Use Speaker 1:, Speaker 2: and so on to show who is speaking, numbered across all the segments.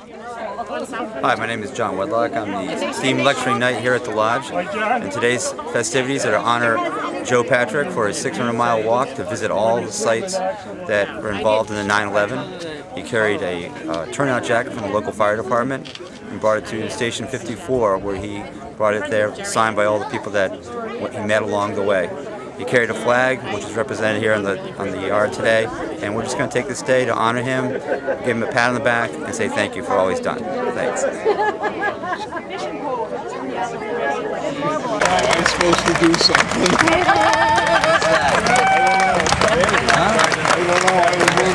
Speaker 1: Hi, my name is John Wedlock. I'm the Esteemed Lecturing Knight here at the Lodge. And today's festivities are to honor Joe Patric for his 600 mile walk to visit all the sites that were involved in the 9-11. He carried a uh, turnout jacket from the local fire department and brought it to Station 54 where he brought it there signed by all the people that he met along the way. He carried a flag, which is represented here on the on the yard today, and we're just going to take this day to honor him, give him a pat on the back, and say thank you for all he's done. Thanks.
Speaker 2: I'm supposed to do something. I don't know. I was voted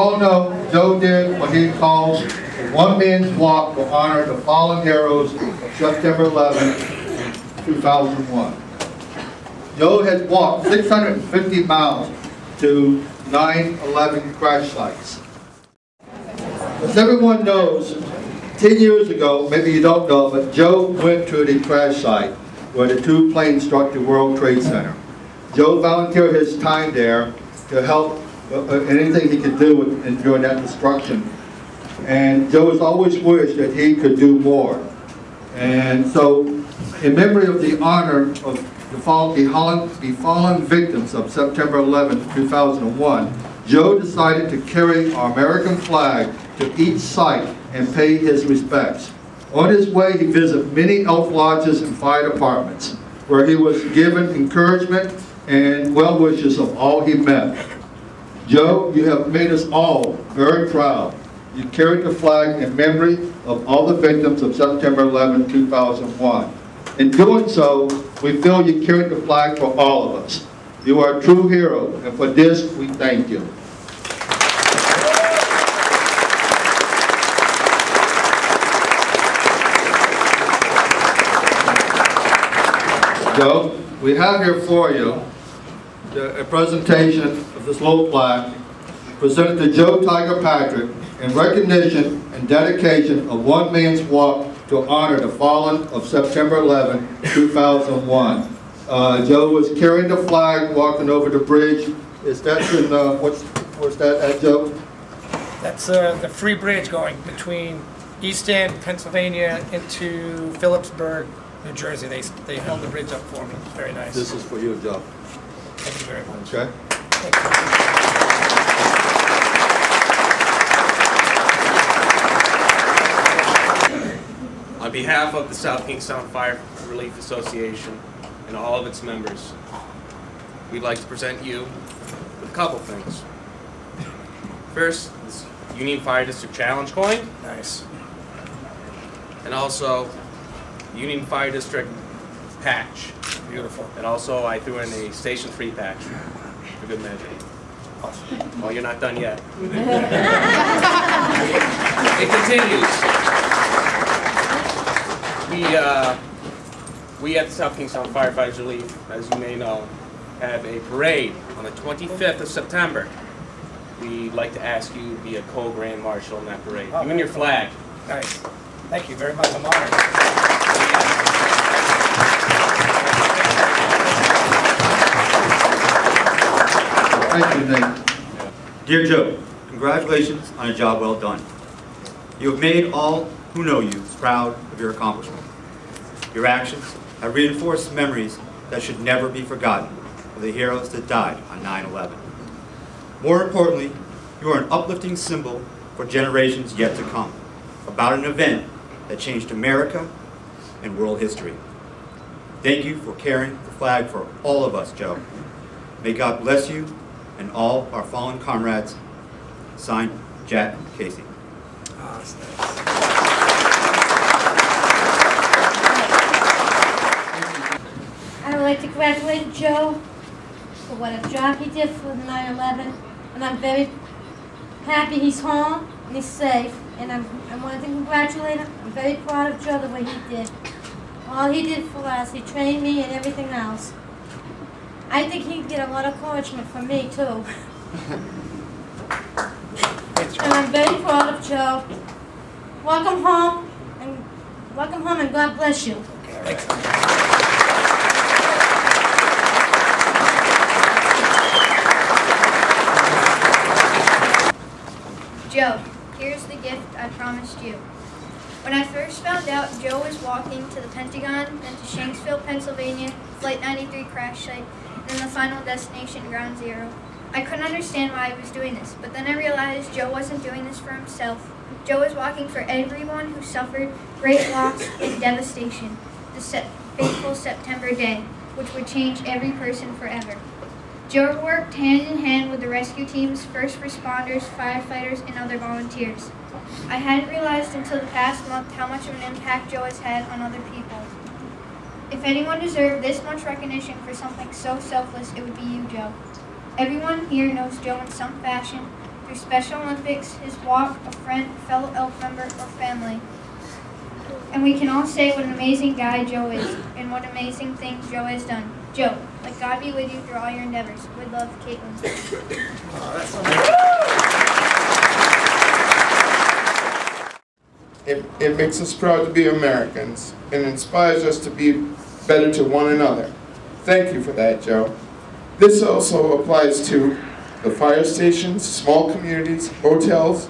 Speaker 2: all
Speaker 3: know, Joe did what he calls one man's walk to honor the fallen heroes of September 11, 2001. Joe has walked 650 miles to 9/11 crash sites. As everyone knows, 10 years ago, maybe you don't know, but Joe went to the crash site where the two planes struck the World Trade Center. Joe volunteered his time there to help anything he could do in- during that destruction. And Joe has always wished that he could do more. And so, in memory of the honor of the fallen victims of September 11, 2001, Joe decided to carry our American flag to each site and pay his respects. On his way, he visited many elk lodges and fire departments, where he was given encouragement and well wishes of all he met. Joe, you have made us all very proud. You carried the flag in memory of all the victims of September 11, 2001. In doing so, we feel you carried the flag for all of us. You are a true hero, and for this, we thank you. Joe, we have here for you a presentation of this little plaque presented to Joe Tiger Patric in recognition and dedication of one man's walk to honor the fallen of September 11, 2001. Uh, Joe was carrying the flag, walking over the bridge. Is that in, uh, what's, where's that at, Joe?
Speaker 4: That's uh, the free bridge going between Easton, Pennsylvania, into Phillipsburg, New Jersey. They, they held the bridge up for me. Very nice.
Speaker 3: This is for you, Joe.
Speaker 4: Thank you very much.
Speaker 3: Okay?
Speaker 5: On behalf of the South Kingstown Fire Relief Association and all of its members, we'd like to present you with a couple things. First, this Union Fire District Challenge coin,
Speaker 4: Nice.
Speaker 5: and also Union Fire District patch.
Speaker 4: Beautiful.
Speaker 5: And also, I threw in a station 3 patch for good measure. Well, you're not done yet. It continues. We, uh, we at the South Kingstown Firefighters Relief, as you may know, have a parade on the 25th of September. We'd like to ask you to be a co-grand marshal in that parade. You and your flag.
Speaker 4: Nice. Thank you very much. I'm honored.
Speaker 3: Thank you, Nate.
Speaker 6: Dear Joe, congratulations on a job well done. You have made all who know you proud of your accomplishment. Your actions have reinforced memories that should never be forgotten of the heroes that died on 9-11. More importantly, you are an uplifting symbol for generations yet to come about an event that changed America and world history. Thank you for carrying the flag for all of us, Joe. May God bless you and all our fallen comrades. Signed, Jack Casey.
Speaker 4: Nice.
Speaker 7: I would like to congratulate Joe for what a job he did for 9/11, and I'm very happy he's home and he's safe. And I'm, I wanted to congratulate him. I'm very proud of Joe the way he did. All he did for us, he trained me and everything else. I think he'd get a lot of encouragement from me too. and I'm very proud of Joe. Welcome home, and welcome home, and God bless you.
Speaker 8: Joe, here's the gift I promised you. When I first found out Joe was walking to the Pentagon, and to Shanksville, Pennsylvania, Flight 93 crash site, then the final destination, Ground Zero, I couldn't understand why he was doing this, but then I realized Joe wasn't doing this for himself. Joe was walking for everyone who suffered great loss and devastation, the se- fateful September day, which would change every person forever. Joe worked hand in hand with the rescue teams, first responders, firefighters, and other volunteers. I hadn't realized until the past month how much of an impact Joe has had on other people. If anyone deserved this much recognition for something so selfless, it would be you, Joe. Everyone here knows Joe in some fashion, through Special Olympics, his walk, a friend, fellow elk member, or family. And we can all say what an amazing guy Joe is, and what amazing things Joe has done. Joe, let God be with you through all your endeavors. With love, Caitlin.
Speaker 2: It, it makes us proud to be Americans and inspires us to be better to one another. Thank you for that, Joe. This also applies to the fire stations, small communities, hotels,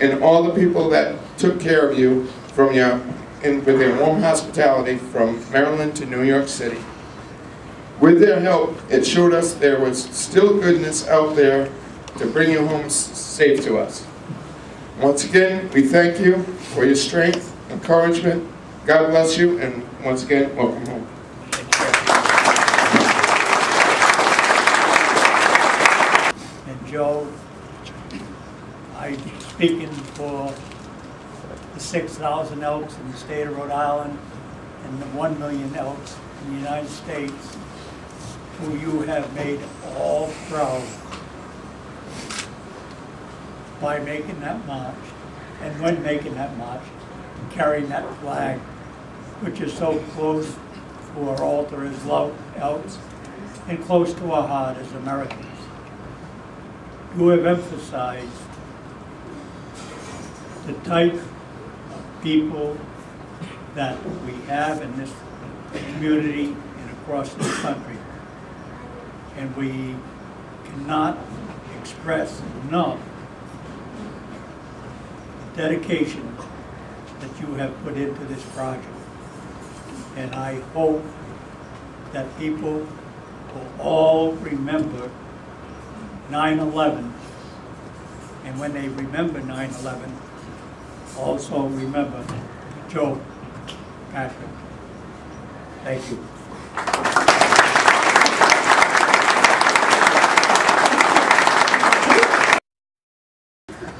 Speaker 2: and all the people that took care of you from your, in, with their warm hospitality from Maryland to New York City. With their help, it showed us there was still goodness out there to bring you home safe to us. Once again, we thank you for your strength, encouragement. God bless you, and once again, welcome home.
Speaker 9: And Joe, I'm speaking for the 6,000 elks in the state of Rhode Island and the 1 million elks in the United States who you have made all proud by making that march and when making that march, carrying that flag, which is so close to our altar as lo- elks and close to our heart as Americans you have emphasized the type of people that we have in this community and across this country. And we cannot express enough the dedication that you have put into this project. And I hope that people will all remember 9/11, and when they remember 9/11, also remember Joe Patric. Thank you.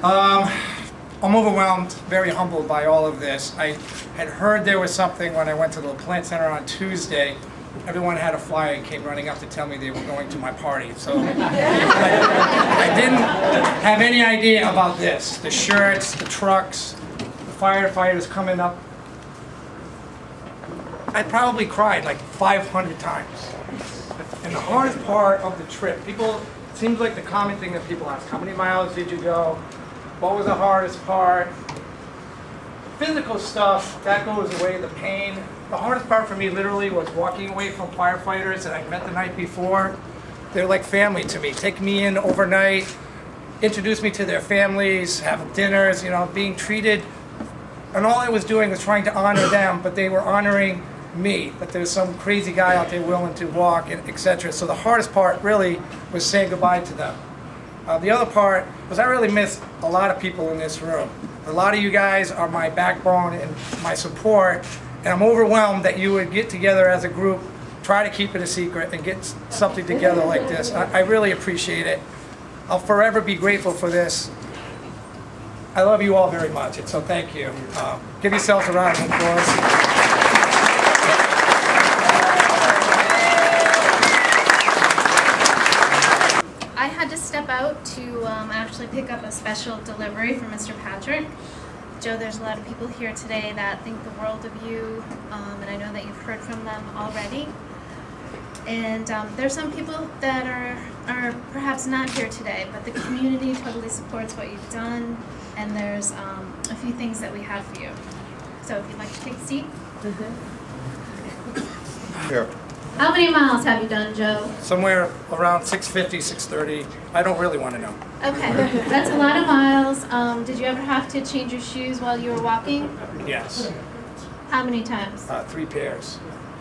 Speaker 4: Um, I'm overwhelmed, very humbled by all of this. I had heard there was something when I went to the plant center on Tuesday. Everyone had a flyer and came running up to tell me they were going to my party. So I, I didn't have any idea about this. The shirts, the trucks, the firefighters coming up I probably cried like 500 times. And the hardest part of the trip, people, it seems like the common thing that people ask, how many miles did you go? What was the hardest part? Physical stuff, that goes away, the pain. The hardest part for me literally was walking away from firefighters that I met the night before. They're like family to me, take me in overnight, introduce me to their families, have dinners, you know, being treated and all I was doing was trying to honor them, but they were honoring me. That there's some crazy guy out there willing to walk, and etc. So the hardest part really was saying goodbye to them. Uh, the other part was I really miss a lot of people in this room. A lot of you guys are my backbone and my support, and I'm overwhelmed that you would get together as a group, try to keep it a secret, and get something together like this. I, I really appreciate it. I'll forever be grateful for this. I love you all very much, and so thank you. Um, Give yourselves a round of applause.
Speaker 10: I had to step out to um, actually pick up a special delivery for Mr. Patric. Joe, there's a lot of people here today that think the world of you, um, and I know that you've heard from them already. And um, there's some people that are, are perhaps not here today, but the community totally supports what you've done, and there's um, a few things that we have for you. So if you'd like to take a seat.
Speaker 2: Here.
Speaker 10: How many miles have you done, Joe?
Speaker 4: Somewhere around 650, 630. I don't really want to know.
Speaker 10: Okay, that's a lot of miles. Um, did you ever have to change your shoes while you were walking?
Speaker 4: Yes,
Speaker 10: How many times?
Speaker 4: uh, three pairs.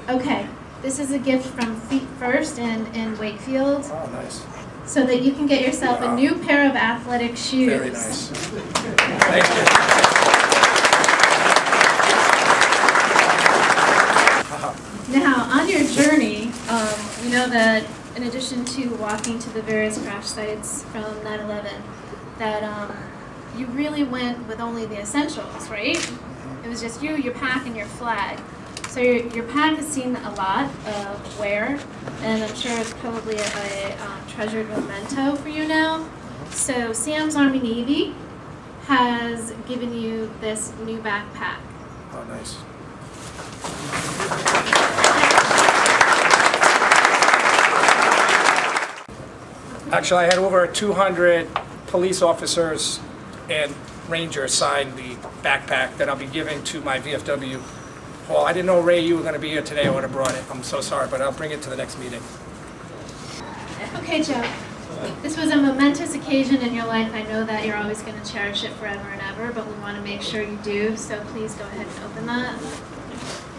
Speaker 10: Okay, this is a gift from Feet First in, in Wakefield,
Speaker 4: Oh, nice.
Speaker 10: so that you can get yourself a new pair of athletic shoes.
Speaker 4: Very nice. Thank you.
Speaker 10: Now, on your journey, we know that in addition to walking to the various crash sites from 9/11, that um, you really went with only the essentials, right? It was just you, your pack, and your flag. So your, your pack has seen a lot of wear, and I'm sure it's probably a, a um, treasured memento for you now. So Sam's Army Navy has given you this new backpack.
Speaker 4: Oh, nice. Actually, I had over 200 police officers and rangers sign the backpack that I'll be giving to my VFW hall. I didn't know, Ray, you were going to be here today. I would have brought it. I'm so sorry, but I'll bring it to the next meeting.
Speaker 10: Okay, Joe. This was a momentous occasion in your life. I know that you're always going to cherish it forever and ever, but we want to make sure you do, so please go ahead and open that.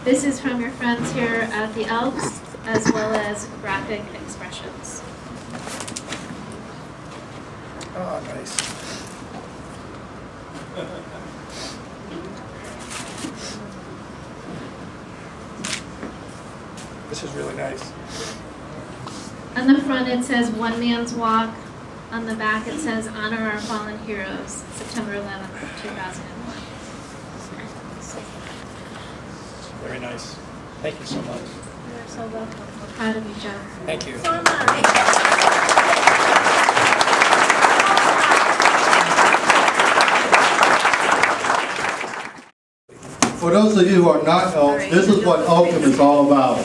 Speaker 10: This is from your friends here at the Elks, as well as graphic.
Speaker 4: Oh, nice. This is really nice.
Speaker 10: On the front, it says One Man's Walk. On the back, it says Honor Our Fallen Heroes, September 11th, 2001.
Speaker 4: Very nice. Thank you so much.
Speaker 10: You're so welcome. We're proud of you, Joe.
Speaker 4: Thank you.
Speaker 7: So
Speaker 3: For those of you who are not Elks, this is what Elkdom is all about.